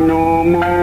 のも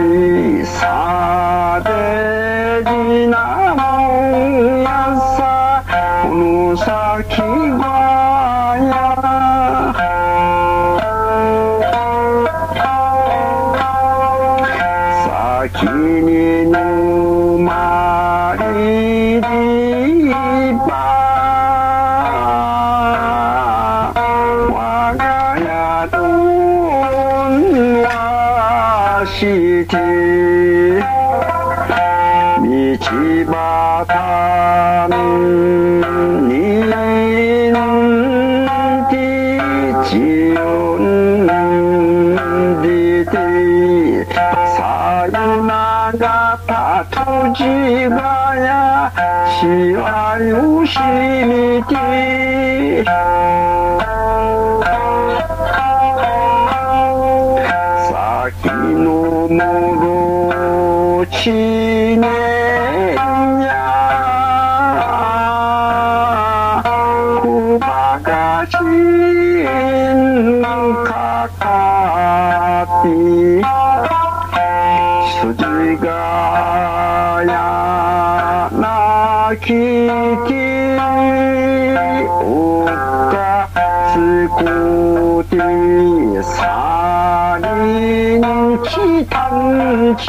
らちさ端にてちよんでてさよならたとじがやしわよしみてろちねやくばがしんかかって筋がやなききおかすこてさきたんち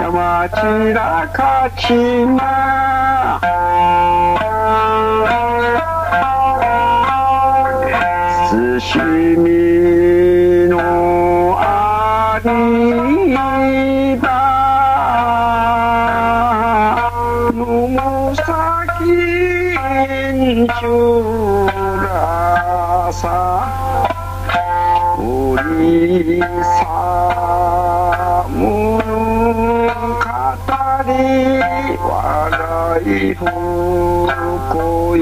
山ちらかちま。すしみのありばのもさきんちゅらさおりさいふこい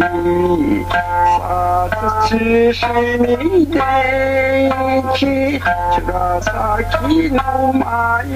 さつちしみでいちちらさきのまゆ